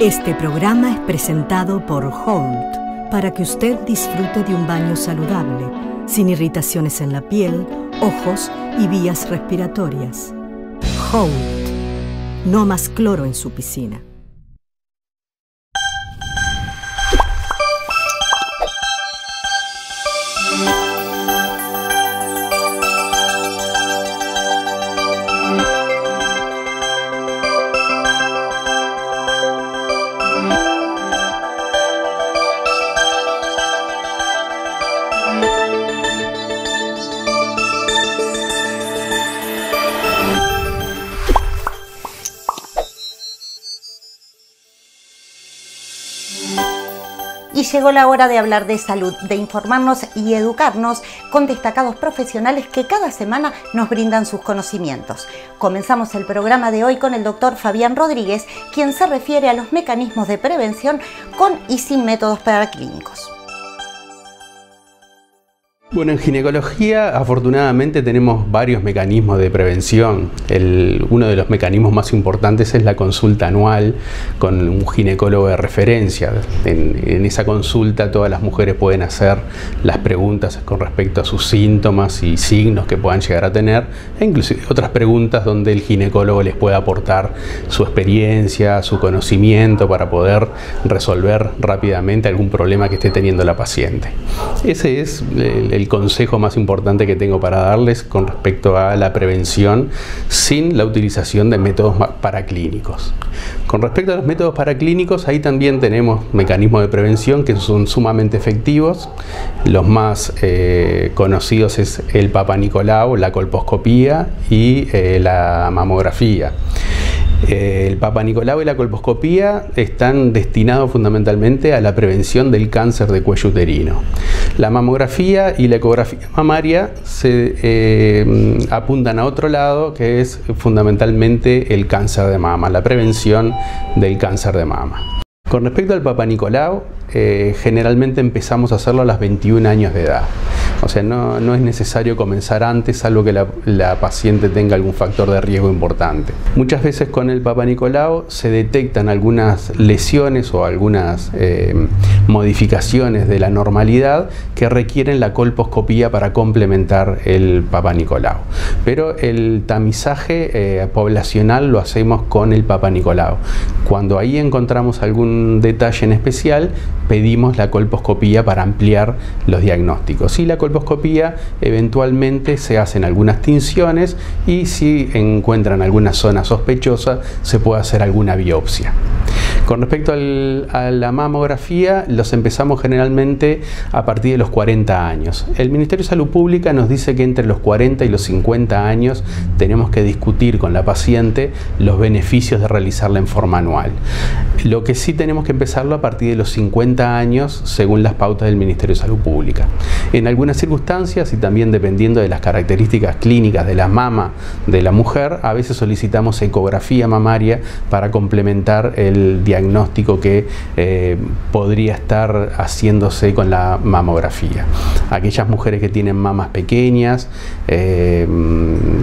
Este programa es presentado por Holt para que usted disfrute de un baño saludable, sin irritaciones en la piel, ojos y vías respiratorias. Holt. No más cloro en su piscina. Llegó la hora de hablar de salud, de informarnos y educarnos con destacados profesionales que cada semana nos brindan sus conocimientos. Comenzamos el programa de hoy con el doctor Fabián Rodríguez, quien se refiere a los mecanismos de prevención con y sin métodos paraclínicos. Bueno, en ginecología afortunadamente tenemos varios mecanismos de prevención. Uno de los mecanismos más importantes es la consulta anual con un ginecólogo de referencia. En, esa consulta todas las mujeres pueden hacer las preguntas con respecto a sus síntomas y signos que puedan llegar a tener, e inclusive otras preguntas donde el ginecólogo les puede aportar su experiencia, su conocimiento para poder resolver rápidamente algún problema que esté teniendo la paciente. Ese es el consejo más importante que tengo para darles con respecto a la prevención sin la utilización de métodos paraclínicos. Con respecto a los métodos paraclínicos, ahí también tenemos mecanismos de prevención que son sumamente efectivos. Los más eh, conocidos es el Papa Nicolau, la colposcopía y eh, la mamografía. El Papa Nicolau y la colposcopía están destinados fundamentalmente a la prevención del cáncer de cuello uterino. La mamografía y la ecografía mamaria se eh, apuntan a otro lado, que es fundamentalmente el cáncer de mama, la prevención del cáncer de mama. Con respecto al Papa Nicolau, eh, generalmente empezamos a hacerlo a los 21 años de edad. O sea, no, no es necesario comenzar antes, salvo que la, la, paciente tenga algún factor de riesgo importante. Muchas veces con el Papa Nicolau se detectan algunas lesiones o algunas eh, modificaciones de la normalidad que requieren la colposcopía para complementar el Papa Nicolau. Pero el tamizaje eh, poblacional lo hacemos con el Papa Nicolau. Cuando ahí encontramos algún detalle en especial, pedimos la colposcopía para ampliar los diagnósticos. Y la colposcopía eventualmente se hacen algunas tinciones y si encuentran alguna zona sospechosa se puede hacer alguna biopsia. Con respecto a la mamografía, los empezamos generalmente a partir de los 40 años. El Ministerio de Salud Pública nos dice que entre los 40 y los 50 años tenemos que discutir con la paciente los beneficios de realizarla en forma anual. Lo que sí tenemos que empezarlo a partir de los 50 años según las pautas del Ministerio de Salud Pública. En algunas circunstancias y también dependiendo de las características clínicas de la mama de la mujer, a veces solicitamos ecografía mamaria para complementar el diagnóstico que eh, podría estar haciéndose con la mamografía. Aquellas mujeres que tienen mamas pequeñas eh,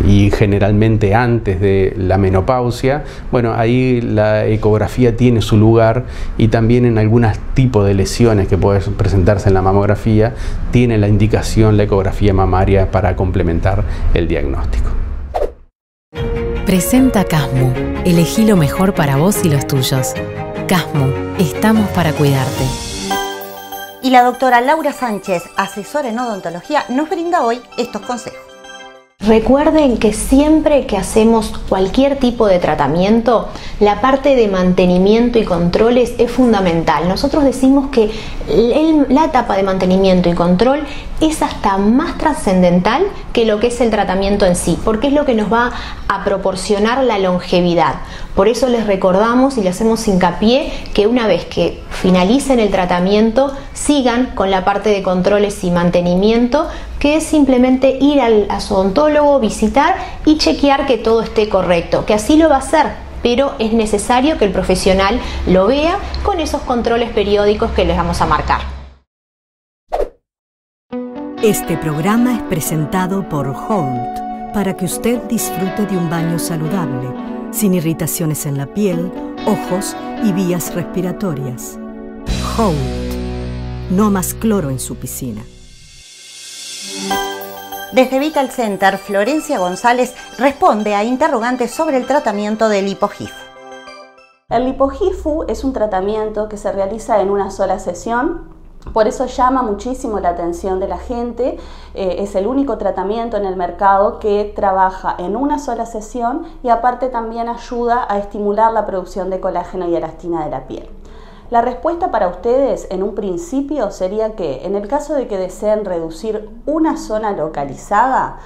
y generalmente antes de la menopausia, bueno, ahí la ecografía tiene su lugar y también en algunos tipos de lesiones que pueden presentarse en la mamografía, tiene la indicación la ecografía mamaria para complementar el diagnóstico. Presenta Casmu. Elegí lo mejor para vos y los tuyos. Casmu, estamos para cuidarte. Y la doctora Laura Sánchez, asesora en odontología, nos brinda hoy estos consejos. Recuerden que siempre que hacemos cualquier tipo de tratamiento, la parte de mantenimiento y controles es fundamental. Nosotros decimos que la etapa de mantenimiento y control es hasta más trascendental que lo que es el tratamiento en sí, porque es lo que nos va a proporcionar la longevidad. Por eso les recordamos y le hacemos hincapié que una vez que finalicen el tratamiento, sigan con la parte de controles y mantenimiento, que es simplemente ir al, a su odontólogo, visitar y chequear que todo esté correcto, que así lo va a hacer, pero es necesario que el profesional lo vea con esos controles periódicos que les vamos a marcar. Este programa es presentado por Holt para que usted disfrute de un baño saludable, sin irritaciones en la piel, ojos y vías respiratorias. Holt. No más cloro en su piscina. Desde Vital Center, Florencia González responde a interrogantes sobre el tratamiento del hipogifu. El lipogifu es un tratamiento que se realiza en una sola sesión por eso llama muchísimo la atención de la gente. Eh, es el único tratamiento en el mercado que trabaja en una sola sesión y aparte también ayuda a estimular la producción de colágeno y elastina de la piel. La respuesta para ustedes en un principio sería que en el caso de que deseen reducir una zona localizada,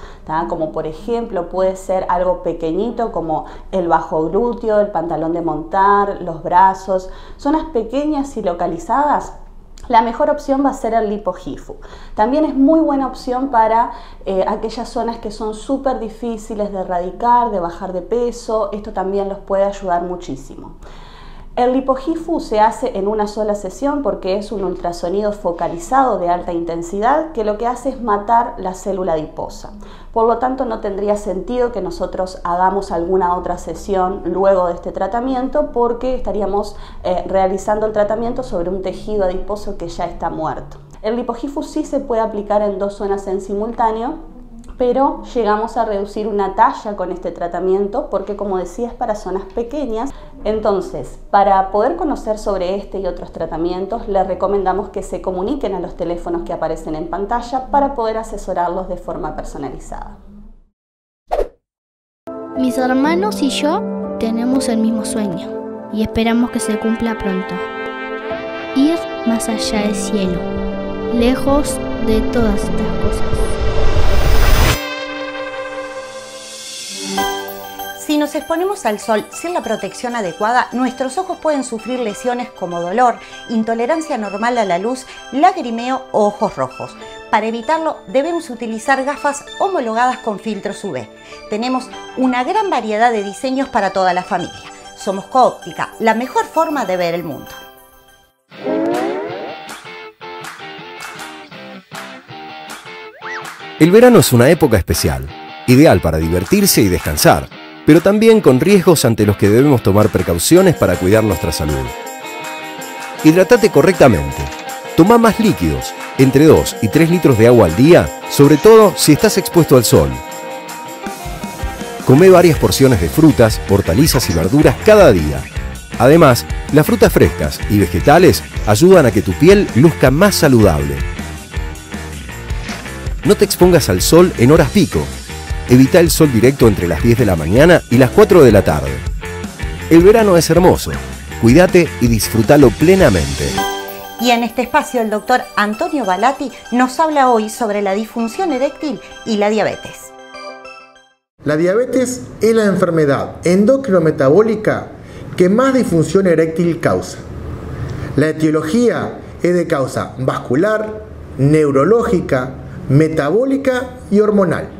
como por ejemplo puede ser algo pequeñito como el bajo glúteo, el pantalón de montar, los brazos, zonas pequeñas y localizadas, la mejor opción va a ser el lipogifu. También es muy buena opción para eh, aquellas zonas que son súper difíciles de erradicar, de bajar de peso. Esto también los puede ayudar muchísimo. El lipogifu se hace en una sola sesión porque es un ultrasonido focalizado de alta intensidad que lo que hace es matar la célula adiposa. Por lo tanto, no tendría sentido que nosotros hagamos alguna otra sesión luego de este tratamiento porque estaríamos eh, realizando el tratamiento sobre un tejido adiposo que ya está muerto. El lipogifu sí se puede aplicar en dos zonas en simultáneo pero llegamos a reducir una talla con este tratamiento porque como decía es para zonas pequeñas. Entonces, para poder conocer sobre este y otros tratamientos, les recomendamos que se comuniquen a los teléfonos que aparecen en pantalla para poder asesorarlos de forma personalizada. Mis hermanos y yo tenemos el mismo sueño y esperamos que se cumpla pronto. Ir más allá del cielo, lejos de todas estas cosas. Si nos exponemos al sol sin la protección adecuada, nuestros ojos pueden sufrir lesiones como dolor, intolerancia normal a la luz, lagrimeo o ojos rojos. Para evitarlo debemos utilizar gafas homologadas con filtros UV. Tenemos una gran variedad de diseños para toda la familia. Somos Coóptica, la mejor forma de ver el mundo. El verano es una época especial, ideal para divertirse y descansar pero también con riesgos ante los que debemos tomar precauciones para cuidar nuestra salud. Hidratate correctamente. Toma más líquidos, entre 2 y 3 litros de agua al día, sobre todo si estás expuesto al sol. Come varias porciones de frutas, hortalizas y verduras cada día. Además, las frutas frescas y vegetales ayudan a que tu piel luzca más saludable. No te expongas al sol en horas pico Evita el sol directo entre las 10 de la mañana y las 4 de la tarde. El verano es hermoso. Cuídate y disfrútalo plenamente. Y en este espacio el doctor Antonio Balati nos habla hoy sobre la disfunción eréctil y la diabetes. La diabetes es la enfermedad endocrinometabólica que más disfunción eréctil causa. La etiología es de causa vascular, neurológica, metabólica y hormonal.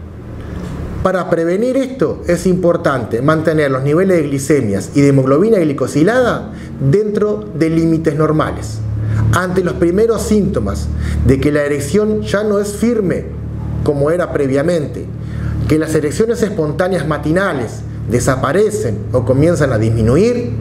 Para prevenir esto es importante mantener los niveles de glicemias y de hemoglobina glicosilada dentro de límites normales. Ante los primeros síntomas de que la erección ya no es firme como era previamente, que las erecciones espontáneas matinales desaparecen o comienzan a disminuir,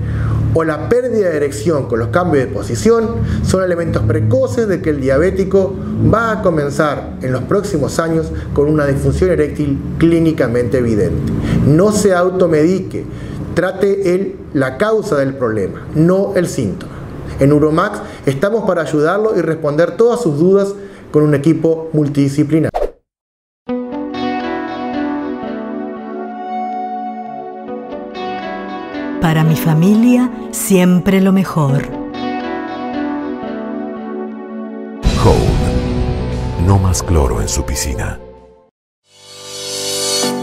o la pérdida de erección con los cambios de posición son elementos precoces de que el diabético va a comenzar en los próximos años con una disfunción eréctil clínicamente evidente. No se automedique, trate él la causa del problema, no el síntoma. En Uromax estamos para ayudarlo y responder todas sus dudas con un equipo multidisciplinar. Familia, siempre lo mejor. Hold. No más cloro en su piscina.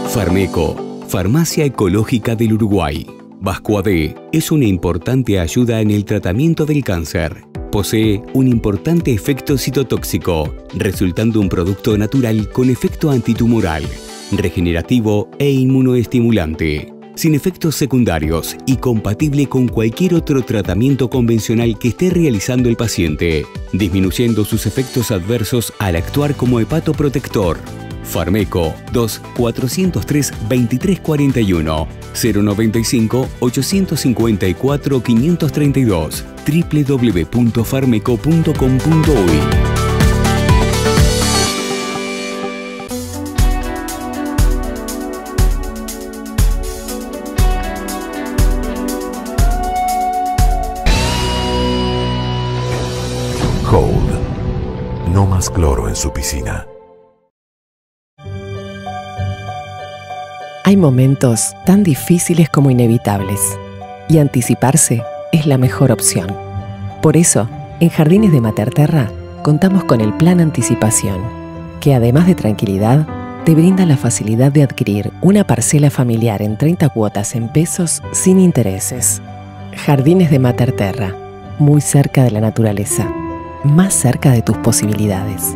Farmeco, Farmacia Ecológica del Uruguay. Vascuade es una importante ayuda en el tratamiento del cáncer. Posee un importante efecto citotóxico, resultando un producto natural con efecto antitumoral, regenerativo e inmunoestimulante sin efectos secundarios y compatible con cualquier otro tratamiento convencional que esté realizando el paciente, disminuyendo sus efectos adversos al actuar como hepatoprotector. Farmeco 2 403 2341 095-854-532 www.farmeco.com.uy No más cloro en su piscina. Hay momentos tan difíciles como inevitables y anticiparse es la mejor opción. Por eso, en Jardines de Materterra contamos con el Plan Anticipación, que además de tranquilidad, te brinda la facilidad de adquirir una parcela familiar en 30 cuotas en pesos sin intereses. Jardines de Materterra, muy cerca de la naturaleza más cerca de tus posibilidades.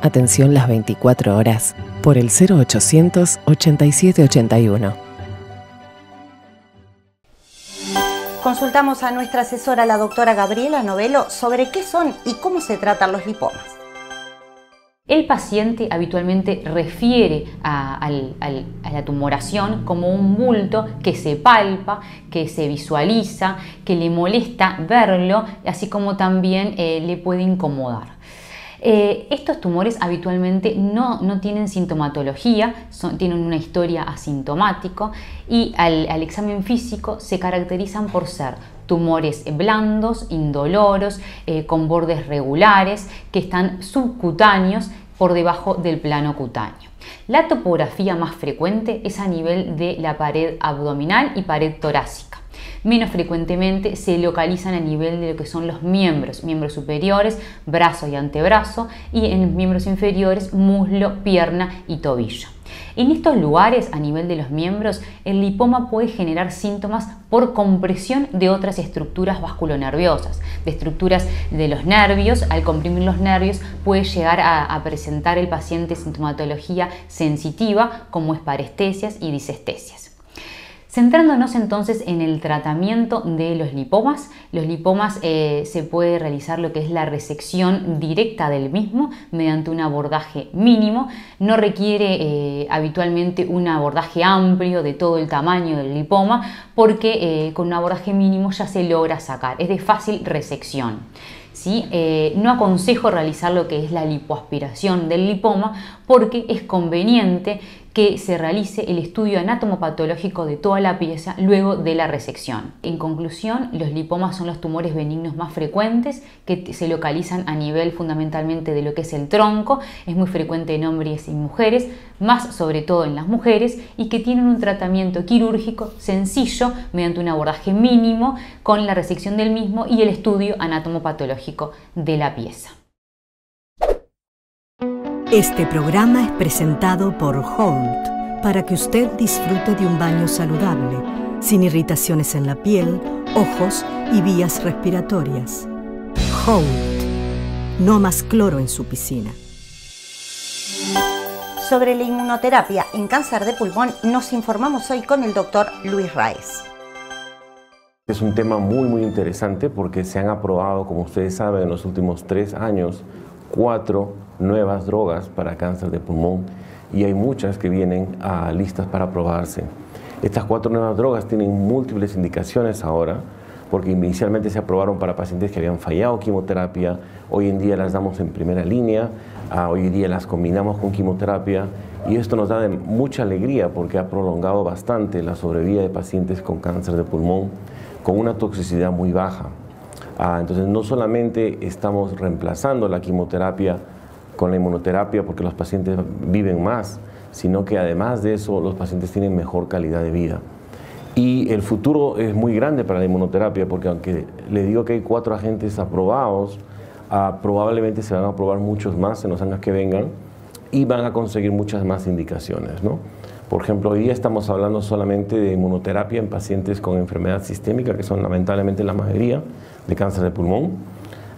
Atención las 24 horas por el 0800 8781. Consultamos a nuestra asesora, la doctora Gabriela Novelo, sobre qué son y cómo se tratan los lipomas. El paciente habitualmente refiere a, la tumoración como un bulto que se palpa, que se visualiza, que le molesta verlo, así como también eh, le puede incomodar. Eh, estos tumores habitualmente no, tienen sintomatología, tienen una historia asintomática y al, examen físico se caracterizan por ser tumores blandos, indoloros, eh, con bordes regulares, que están subcutáneos por debajo del plano cutáneo. La topografía más frecuente es a nivel de la pared abdominal y pared torácica. Menos frecuentemente se localizan a nivel de lo que son los miembros, miembros superiores, brazo y antebrazo, y en miembros inferiores, muslo, pierna y tobillo. En estos lugares, a nivel de los miembros, el lipoma puede generar síntomas por compresión de otras estructuras vasculonerviosas, de estructuras de los nervios. Al comprimir los nervios puede llegar a, presentar el paciente sintomatología sensitiva como es parestesias y disestesias. Centrándonos entonces en el tratamiento de los lipomas, los lipomas eh, se puede realizar lo que es la resección directa del mismo mediante un abordaje mínimo, no requiere eh, habitualmente un abordaje amplio de todo el tamaño del lipoma porque eh, con un abordaje mínimo ya se logra sacar, es de fácil resección. No aconsejo realizar lo que es la lipoaspiración del lipoma porque es conveniente que se realice el estudio anatomopatológico de toda la pieza luego de la resección. En conclusión, los lipomas son los tumores benignos más frecuentes que se localizan a nivel fundamentalmente de lo que es el tronco, es muy frecuente en hombres y mujeres, más sobre todo en las mujeres, y que tienen un tratamiento quirúrgico sencillo mediante un abordaje mínimo con la resección del mismo y el estudio anatomopatológico de la pieza. Este programa es presentado por Holt para que usted disfrute de un baño saludable, sin irritaciones en la piel, ojos y vías respiratorias. Holt. No más cloro en su piscina. Sobre la inmunoterapia en cáncer de pulmón nos informamos hoy con el doctor Luis Raez. Es un tema muy muy interesante porque se han aprobado, como ustedes saben, en los últimos tres años, cuatro nuevas drogas para cáncer de pulmón y hay muchas que vienen a listas para probarse. Estas cuatro nuevas drogas tienen múltiples indicaciones ahora, porque inicialmente se aprobaron para pacientes que habían fallado quimioterapia, hoy en día las damos en primera línea, ah, hoy en día las combinamos con quimioterapia y esto nos da mucha alegría porque ha prolongado bastante la sobrevida de pacientes con cáncer de pulmón con una toxicidad muy baja. Ah, entonces no solamente estamos reemplazando la quimioterapia con la inmunoterapia porque los pacientes viven más, sino que además de eso los pacientes tienen mejor calidad de vida. Y el futuro es muy grande para la inmunoterapia porque aunque le digo que hay cuatro agentes aprobados, ah, probablemente se van a aprobar muchos más en los años que vengan y van a conseguir muchas más indicaciones. ¿no? Por ejemplo, hoy día estamos hablando solamente de inmunoterapia en pacientes con enfermedad sistémica, que son lamentablemente la mayoría de cáncer de pulmón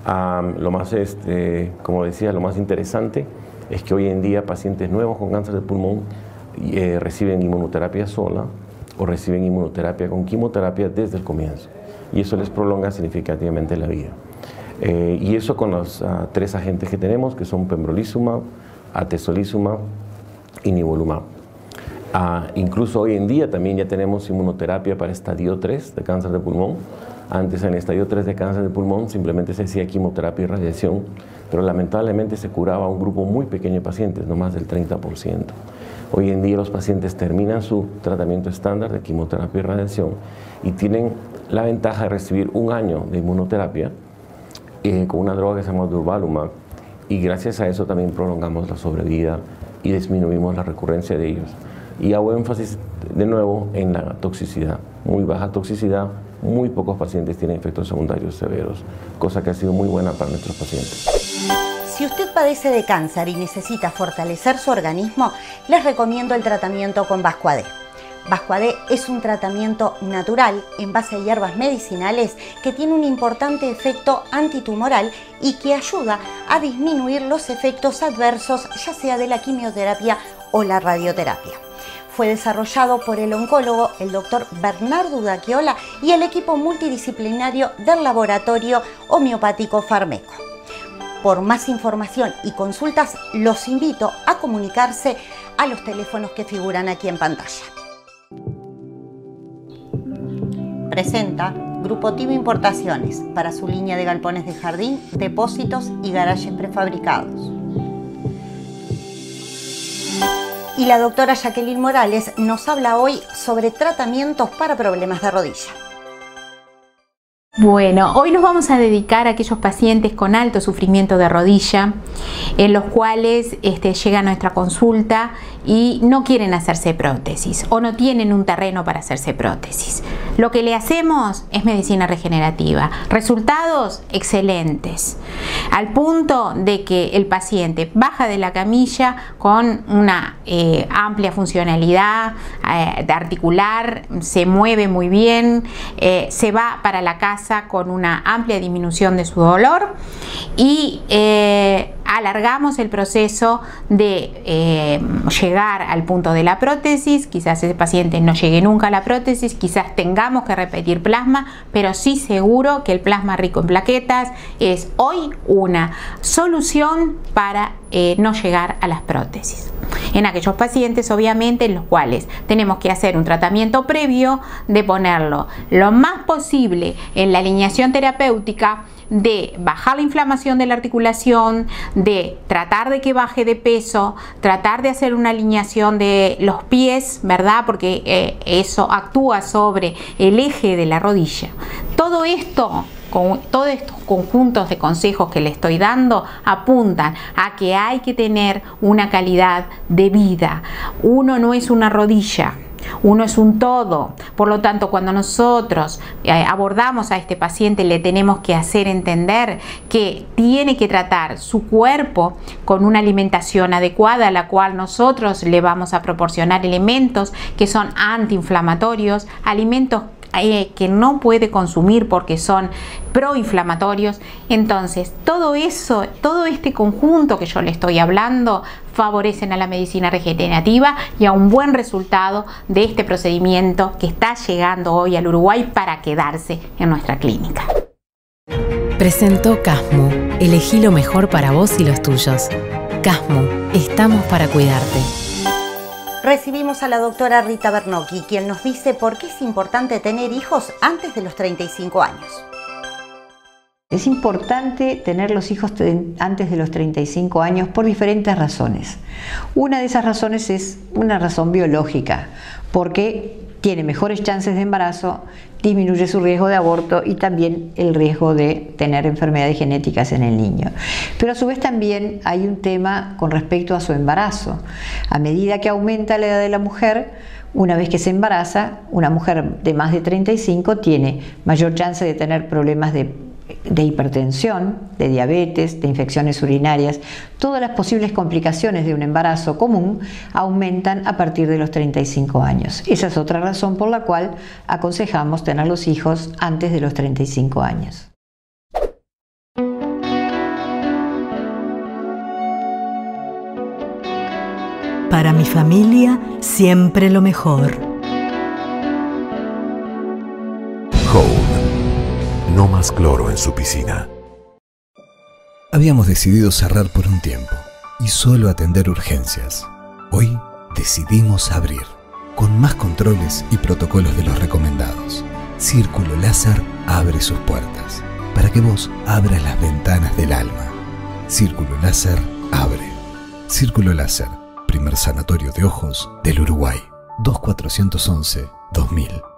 lo más, este, como decía, lo más interesante es que hoy en día pacientes nuevos con cáncer de pulmón eh, reciben inmunoterapia sola o reciben inmunoterapia con quimioterapia desde el comienzo. Y eso les prolonga significativamente la vida. Eh, y eso con los ah, tres agentes que tenemos, que son pembrolizumab, atezolizumab y nivolumab. Ah, incluso hoy en día también ya tenemos inmunoterapia para estadio 3 de cáncer de pulmón. Antes en estadio 3 de cáncer de pulmón simplemente se hacía quimioterapia y radiación, pero lamentablemente se curaba a un grupo muy pequeño de pacientes, no más del 30%. Hoy en día los pacientes terminan su tratamiento estándar de quimioterapia y radiación y tienen la ventaja de recibir un año de inmunoterapia eh, con una droga que se llama durvalumab y gracias a eso también prolongamos la sobrevida y disminuimos la recurrencia de ellos. Y hago énfasis de nuevo en la toxicidad, muy baja toxicidad, muy pocos pacientes tienen efectos secundarios severos, cosa que ha sido muy buena para nuestros pacientes. Si usted padece de cáncer y necesita fortalecer su organismo, les recomiendo el tratamiento con Vascuadé. Vascuadé es un tratamiento natural en base a hierbas medicinales que tiene un importante efecto antitumoral y que ayuda a disminuir los efectos adversos ya sea de la quimioterapia o la radioterapia. Fue desarrollado por el oncólogo, el doctor Bernardo Daquiola y el equipo multidisciplinario del laboratorio homeopático Farmeco. Por más información y consultas, los invito a comunicarse a los teléfonos que figuran aquí en pantalla. Presenta Grupo Tivo Importaciones para su línea de galpones de jardín, depósitos y garajes prefabricados. Y la doctora Jacqueline Morales nos habla hoy sobre tratamientos para problemas de rodilla. Bueno, hoy nos vamos a dedicar a aquellos pacientes con alto sufrimiento de rodilla, en los cuales este, llega a nuestra consulta y no quieren hacerse prótesis o no tienen un terreno para hacerse prótesis. Lo que le hacemos es medicina regenerativa. Resultados excelentes, al punto de que el paciente baja de la camilla con una eh, amplia funcionalidad eh, articular, se mueve muy bien, eh, se va para la casa con una amplia disminución de su dolor y eh, alargamos el proceso de eh, llegar al punto de la prótesis, quizás ese paciente no llegue nunca a la prótesis, quizás tengamos que repetir plasma, pero sí seguro que el plasma rico en plaquetas es hoy una solución para eh, no llegar a las prótesis. En aquellos pacientes, obviamente, en los cuales tenemos que hacer un tratamiento previo de ponerlo lo más posible en la alineación terapéutica de bajar la inflamación de la articulación, de tratar de que baje de peso, tratar de hacer una alineación de los pies, ¿verdad? Porque eh, eso actúa sobre el eje de la rodilla. Todo esto con todos estos conjuntos de consejos que le estoy dando apuntan a que hay que tener una calidad de vida. Uno no es una rodilla, uno es un todo. Por lo tanto, cuando nosotros eh, abordamos a este paciente, le tenemos que hacer entender que tiene que tratar su cuerpo con una alimentación adecuada, a la cual nosotros le vamos a proporcionar elementos que son antiinflamatorios, alimentos eh, que no puede consumir porque son proinflamatorios. Entonces, todo eso, todo este conjunto que yo le estoy hablando, favorecen a la medicina regenerativa y a un buen resultado de este procedimiento que está llegando hoy al Uruguay para quedarse en nuestra clínica. Presentó Casmo. Elegí lo mejor para vos y los tuyos. Casmo, estamos para cuidarte recibimos a la doctora Rita Bernocchi, quien nos dice por qué es importante tener hijos antes de los 35 años. Es importante tener los hijos antes de los 35 años por diferentes razones. Una de esas razones es una razón biológica, porque tiene mejores chances de embarazo, disminuye su riesgo de aborto y también el riesgo de tener enfermedades genéticas en el niño. Pero a su vez también hay un tema con respecto a su embarazo. A medida que aumenta la edad de la mujer, una vez que se embaraza, una mujer de más de 35 tiene mayor chance de tener problemas de de hipertensión, de diabetes, de infecciones urinarias, todas las posibles complicaciones de un embarazo común aumentan a partir de los 35 años. Esa es otra razón por la cual aconsejamos tener los hijos antes de los 35 años. Para mi familia, siempre lo mejor. No más cloro en su piscina. Habíamos decidido cerrar por un tiempo y solo atender urgencias. Hoy decidimos abrir con más controles y protocolos de los recomendados. Círculo Láser abre sus puertas para que vos abras las ventanas del alma. Círculo Láser abre. Círculo Láser, primer sanatorio de ojos del Uruguay. 2411-2000.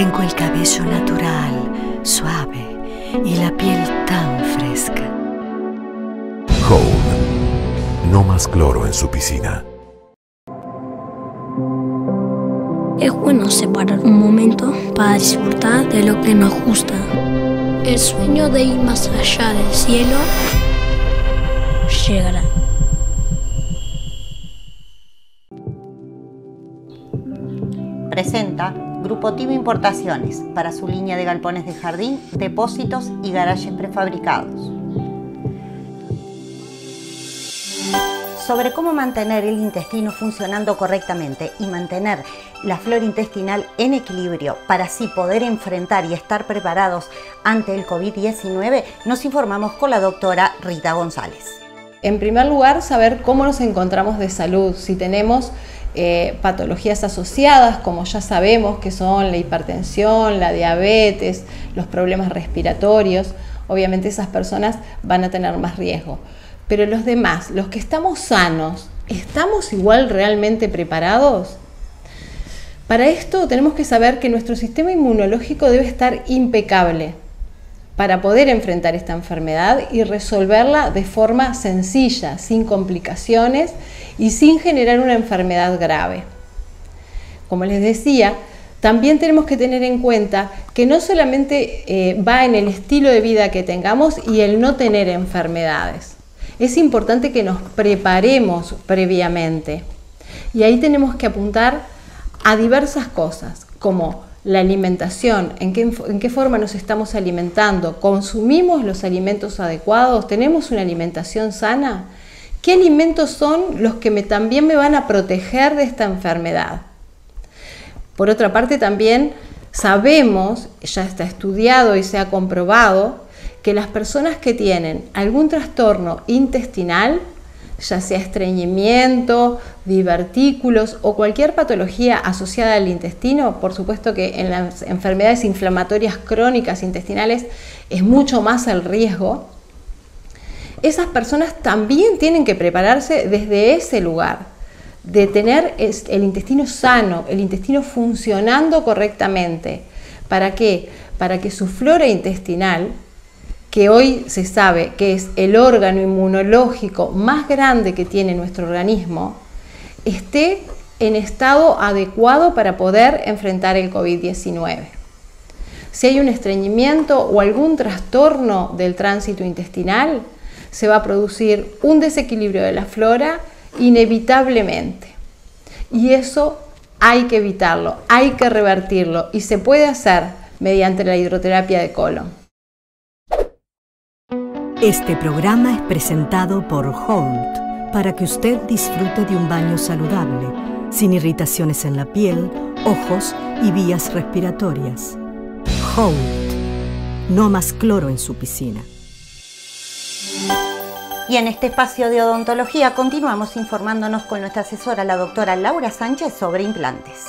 Tengo el cabello natural, suave y la piel tan fresca. Hold. No más cloro en su piscina. Es bueno separar un momento para disfrutar de lo que nos gusta. El sueño de ir más allá del cielo llegará. Presenta Grupo Tivo Importaciones para su línea de galpones de jardín, depósitos y garajes prefabricados. Sobre cómo mantener el intestino funcionando correctamente y mantener la flora intestinal en equilibrio para así poder enfrentar y estar preparados ante el COVID-19, nos informamos con la doctora Rita González. En primer lugar, saber cómo nos encontramos de salud, si tenemos eh, patologías asociadas, como ya sabemos que son la hipertensión, la diabetes, los problemas respiratorios, obviamente esas personas van a tener más riesgo. Pero los demás, los que estamos sanos, ¿estamos igual realmente preparados? Para esto tenemos que saber que nuestro sistema inmunológico debe estar impecable para poder enfrentar esta enfermedad y resolverla de forma sencilla, sin complicaciones y sin generar una enfermedad grave. Como les decía, también tenemos que tener en cuenta que no solamente eh, va en el estilo de vida que tengamos y el no tener enfermedades. Es importante que nos preparemos previamente. Y ahí tenemos que apuntar a diversas cosas, como la alimentación, en qué, en qué, forma nos estamos alimentando, consumimos los alimentos adecuados, tenemos una alimentación sana, qué alimentos son los que también me van a proteger de esta enfermedad. Por otra parte, también sabemos, ya está estudiado y se ha comprobado, que las personas que tienen algún trastorno intestinal ya sea estreñimiento, divertículos o cualquier patología asociada al intestino, por supuesto que en las enfermedades inflamatorias crónicas intestinales es mucho más el riesgo, esas personas también tienen que prepararse desde ese lugar, de tener el intestino sano, el intestino funcionando correctamente. ¿Para qué? Para que su flora intestinal que hoy se sabe que es el órgano inmunológico más grande que tiene nuestro organismo, esté en estado adecuado para poder enfrentar el COVID-19. Si hay un estreñimiento o algún trastorno del tránsito intestinal, se va a producir un desequilibrio de la flora inevitablemente. Y eso hay que evitarlo, hay que revertirlo y se puede hacer mediante la hidroterapia de colon. Este programa es presentado por Holt para que usted disfrute de un baño saludable, sin irritaciones en la piel, ojos y vías respiratorias. Holt. No más cloro en su piscina. Y en este espacio de odontología continuamos informándonos con nuestra asesora, la doctora Laura Sánchez, sobre implantes.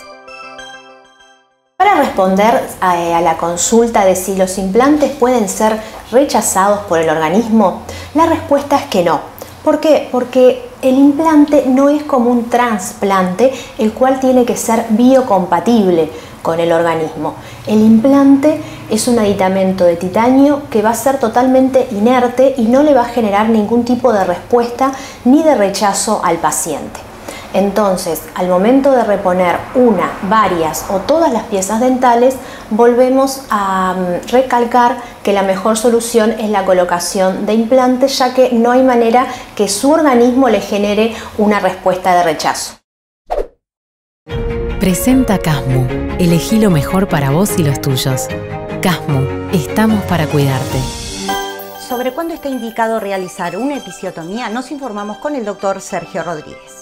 Para responder a, la consulta de si los implantes pueden ser rechazados por el organismo, la respuesta es que no. ¿Por qué? Porque el implante no es como un trasplante, el cual tiene que ser biocompatible con el organismo. El implante es un aditamento de titanio que va a ser totalmente inerte y no le va a generar ningún tipo de respuesta ni de rechazo al paciente. Entonces, al momento de reponer una, varias o todas las piezas dentales, volvemos a mm, recalcar que la mejor solución es la colocación de implantes, ya que no hay manera que su organismo le genere una respuesta de rechazo. Presenta Casmu. Elegí lo mejor para vos y los tuyos. Casmu, estamos para cuidarte. Sobre cuándo está indicado realizar una episiotomía, nos informamos con el doctor Sergio Rodríguez.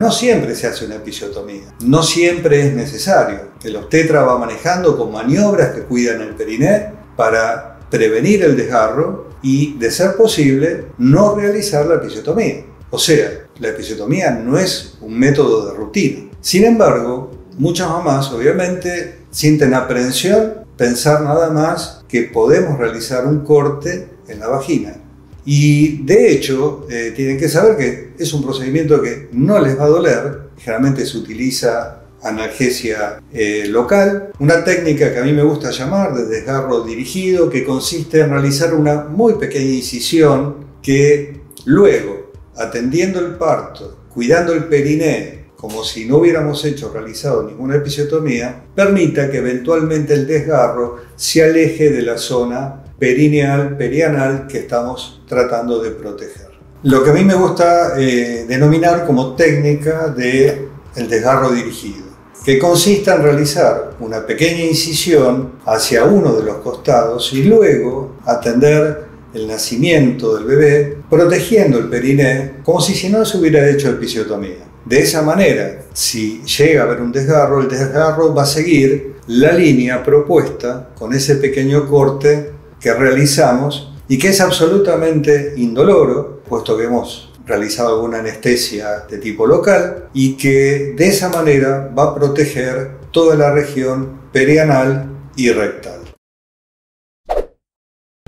No siempre se hace una episiotomía, no siempre es necesario. El obstetra va manejando con maniobras que cuidan el periné para prevenir el desgarro y, de ser posible, no realizar la episiotomía. O sea, la episiotomía no es un método de rutina. Sin embargo, muchas mamás obviamente sienten aprehensión pensar nada más que podemos realizar un corte en la vagina. Y de hecho, eh, tienen que saber que es un procedimiento que no les va a doler. Generalmente se utiliza analgesia eh, local, una técnica que a mí me gusta llamar de desgarro dirigido, que consiste en realizar una muy pequeña incisión que luego, atendiendo el parto, cuidando el periné, como si no hubiéramos hecho realizado ninguna episiotomía, permita que eventualmente el desgarro se aleje de la zona perineal, perianal que estamos tratando de proteger. Lo que a mí me gusta eh, denominar como técnica de el desgarro dirigido, que consiste en realizar una pequeña incisión hacia uno de los costados y luego atender el nacimiento del bebé protegiendo el periné como si no se hubiera hecho episiotomía. De esa manera, si llega a haber un desgarro, el desgarro va a seguir la línea propuesta con ese pequeño corte que realizamos y que es absolutamente indoloro, puesto que hemos realizado alguna anestesia de tipo local y que de esa manera va a proteger toda la región perianal y rectal.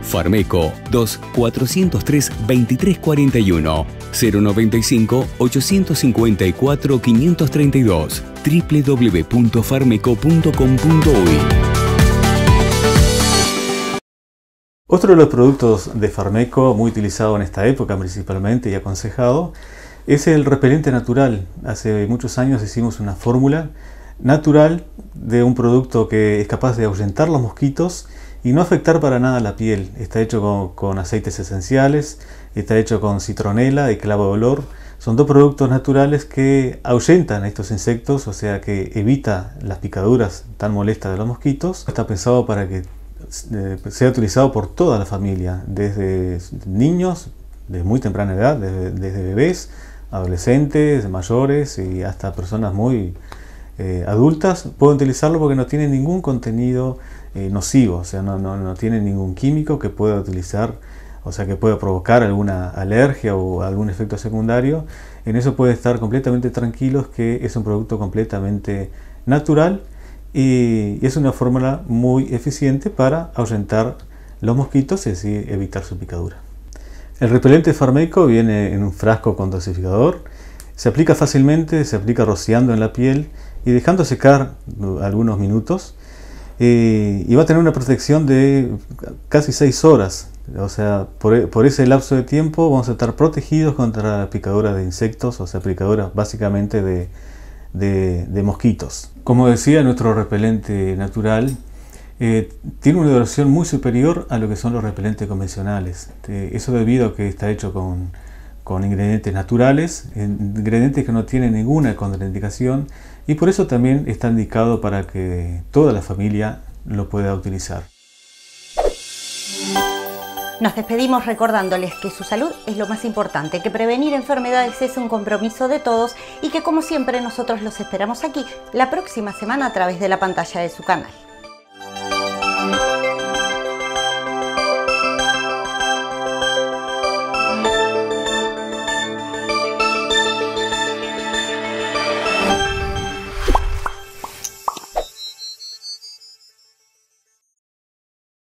Farmeco 2 403 2341 095 854 532 www.farmeco.com.uy Otro de los productos de Farmeco muy utilizado en esta época principalmente y aconsejado es el repelente natural. Hace muchos años hicimos una fórmula natural de un producto que es capaz de ahuyentar los mosquitos y no afectar para nada la piel. Está hecho con, aceites esenciales, está hecho con citronela y clavo de olor. Son dos productos naturales que ahuyentan a estos insectos, o sea que evita las picaduras tan molestas de los mosquitos. Está pensado para que sea utilizado por toda la familia, desde niños de muy temprana edad, desde, bebés, adolescentes, mayores y hasta personas muy eh, adultas, pueden utilizarlo porque no tiene ningún contenido eh, nocivo, o sea, no, no, tiene ningún químico que pueda utilizar, o sea, que pueda provocar alguna alergia o algún efecto secundario. En eso pueden estar completamente tranquilos que es un producto completamente natural y es una fórmula muy eficiente para ahuyentar los mosquitos y así evitar su picadura. El repelente farmaico viene en un frasco con dosificador, se aplica fácilmente, se aplica rociando en la piel y dejando secar algunos minutos y va a tener una protección de casi 6 horas. O sea, por, ese lapso de tiempo vamos a estar protegidos contra la picadura de insectos, o sea, picaduras básicamente de, mosquitos. Como decía, nuestro repelente natural eh, tiene una duración muy superior a lo que son los repelentes convencionales. Eh, eso debido a que está hecho con, con ingredientes naturales, ingredientes que no tienen ninguna contraindicación y por eso también está indicado para que toda la familia lo pueda utilizar. Nos despedimos recordándoles que su salud es lo más importante, que prevenir enfermedades es un compromiso de todos y que como siempre nosotros los esperamos aquí la próxima semana a través de la pantalla de su canal.